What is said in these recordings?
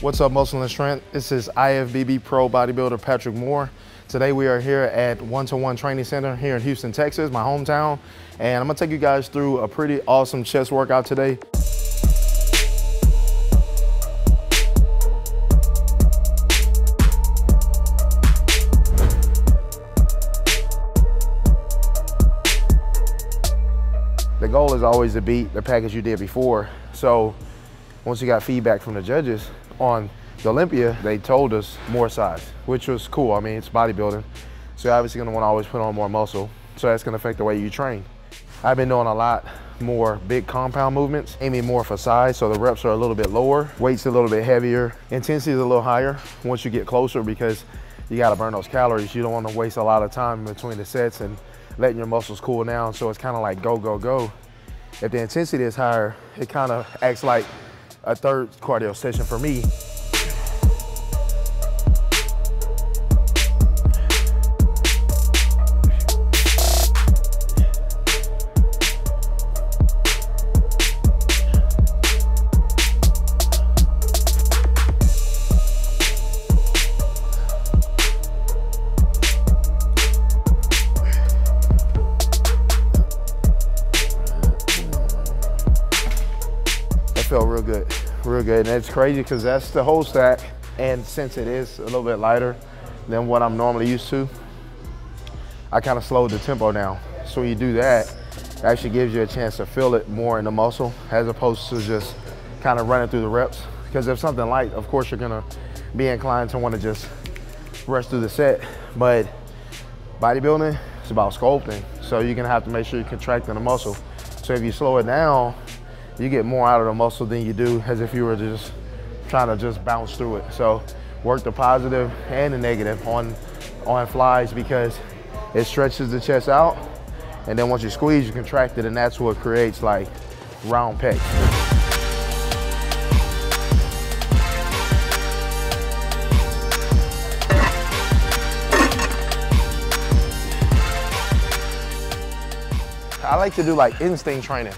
What's up, Muscle and Strength? This is IFBB Pro Bodybuilder Patrick Moore. Today we are here at One to One Training Center here in Houston, Texas, my hometown. And I'm gonna take you guys through a pretty awesome chest workout today. The goal is always to beat the package you did before. So once you got feedback from the judges on the Olympia, they told us more size, which was cool. I mean, it's bodybuilding. So you're obviously gonna wanna always put on more muscle. So that's gonna affect the way you train. I've been doing a lot more big compound movements, aiming more for size, so the reps are a little bit lower, weight's a little bit heavier, intensity is a little higher once you get closer because you gotta burn those calories. You don't wanna waste a lot of time between the sets and letting your muscles cool down. So it's kind of like go, go, go. If the intensity is higher, it kind of acts like a third cardio session for me. Felt real good, real good. And it's crazy because that's the whole stack. And since it is a little bit lighter than what I'm normally used to, I kind of slowed the tempo down. So when you do that, actually gives you a chance to feel it more in the muscle as opposed to just kind of running through the reps. Because if something light, of course you're gonna be inclined to want to just rush through the set. But bodybuilding is about sculpting. So you're gonna have to make sure you're contracting the muscle. So if you slow it down, you get more out of the muscle than you do as if you were just trying to just bounce through it. So work the positive and the negative on, on flies because it stretches the chest out. And then once you squeeze, you contract it, and that's what creates like round pecs. I like to do like instinct training.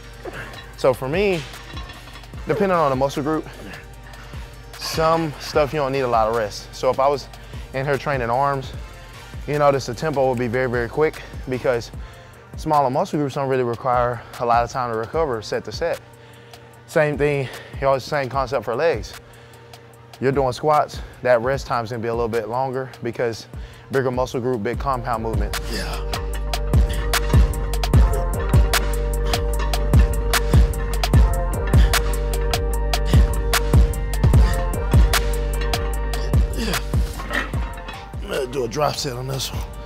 So for me, depending on the muscle group, some stuff you don't need a lot of rest. So if I was in here training arms, you notice the tempo would be very, very quick because smaller muscle groups don't really require a lot of time to recover set to set. Same thing, you know, same concept for legs. You're doing squats, that rest time's gonna be a little bit longer because bigger muscle group, big compound movement. Yeah. Do a drop set on this one.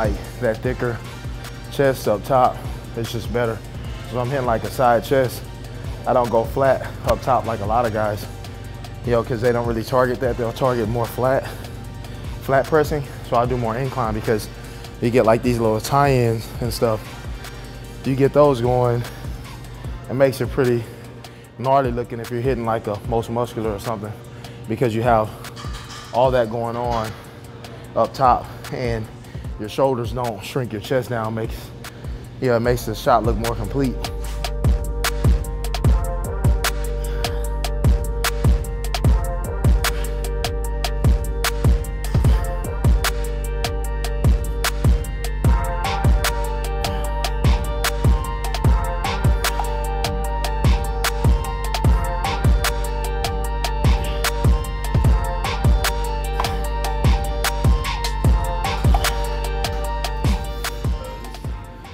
Like that thicker chest up top, it's just better. So I'm hitting like a side chest. I don't go flat up top like a lot of guys, you know, because they don't really target that. They'll target more flat, flat pressing. So I do more incline because you get like these little tie-ins and stuff. You get those going, it makes it pretty gnarly looking if you're hitting like a most muscular or something because you have all that going on up top and your shoulders don't shrink your chest down makes yeah it makes the shot look more complete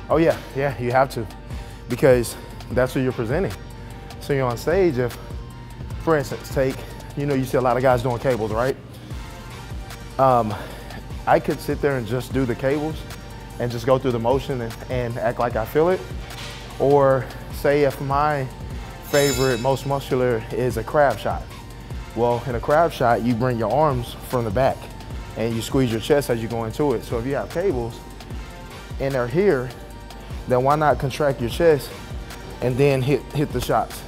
Oh yeah, yeah, you have to, because that's what you're presenting. So you're on stage. If, for instance, take you know, you see a lot of guys doing cables, right? Um, I could sit there and just do the cables and just go through the motion and, and act like I feel it. Or say if my favorite, most muscular is a crab shot. Well, in a crab shot, you bring your arms from the back and you squeeze your chest as you go into it. So if you have cables and they're here, then why not contract your chest and then hit, hit the shots?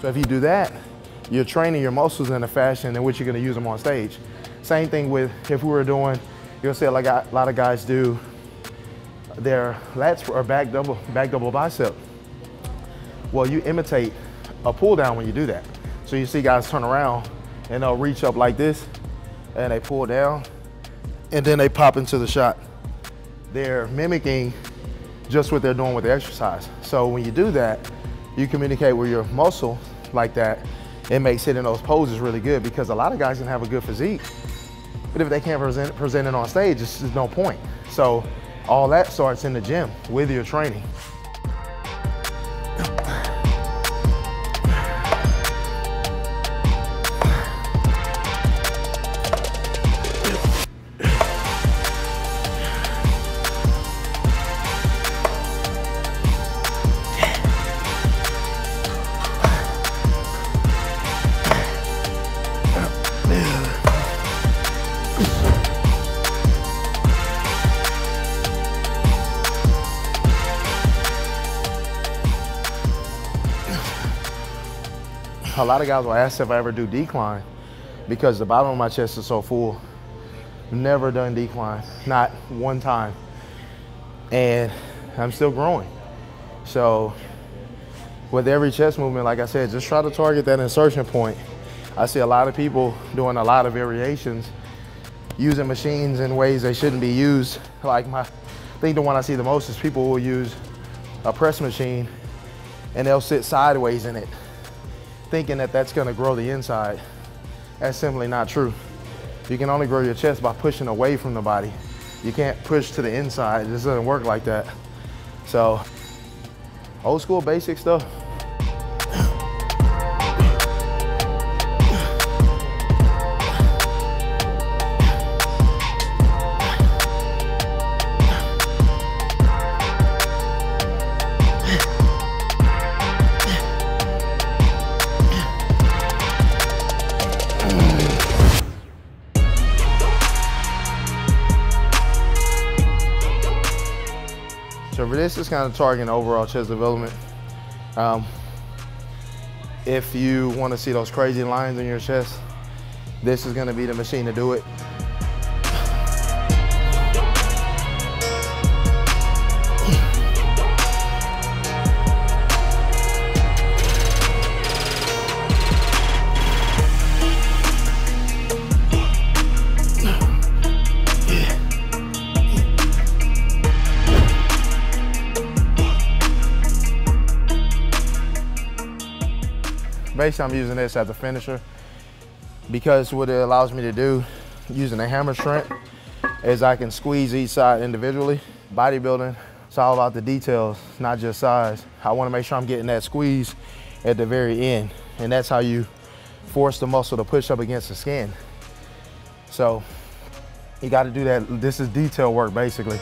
So if you do that, you're training your muscles in a fashion in which you're gonna use them on stage. Same thing with if we were doing, you'll see like a lot of guys do their lats or back double, back double bicep. Well, you imitate a pull down when you do that. So you see guys turn around and they'll reach up like this and they pull down and then they pop into the shot. They're mimicking just what they're doing with the exercise. So when you do that, you communicate with your muscle like that, it makes hitting those poses really good because a lot of guys can have a good physique, but if they can't present, present it on stage, just no point. So all that starts in the gym with your training. A lot of guys will ask if I ever do decline because the bottom of my chest is so full. Never done decline, not one time. And I'm still growing. So with every chest movement, like I said, just try to target that insertion point. I see a lot of people doing a lot of variations, using machines in ways they shouldn't be used. Like my, I think the one I see the most is people will use a press machine and they'll sit sideways in it thinking that that's gonna grow the inside. That's simply not true. You can only grow your chest by pushing away from the body. You can't push to the inside. It just doesn't work like that. So, old school basic stuff. This is kind of targeting overall chest development. Um, if you want to see those crazy lines in your chest, this is going to be the machine to do it. Basically, I'm using this as a finisher because what it allows me to do using a hammer strength is I can squeeze each side individually. Bodybuilding, it's all about the details, not just size. I wanna make sure I'm getting that squeeze at the very end. And that's how you force the muscle to push up against the skin. So you gotta do that. This is detail work basically.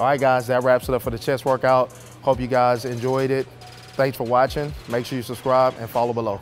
All right, guys, that wraps it up for the chest workout. Hope you guys enjoyed it. Thanks for watching. Make sure you subscribe and follow below.